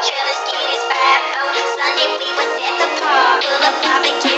dog, Travis Kitty's On Sunday we was at the park, full of barbecue.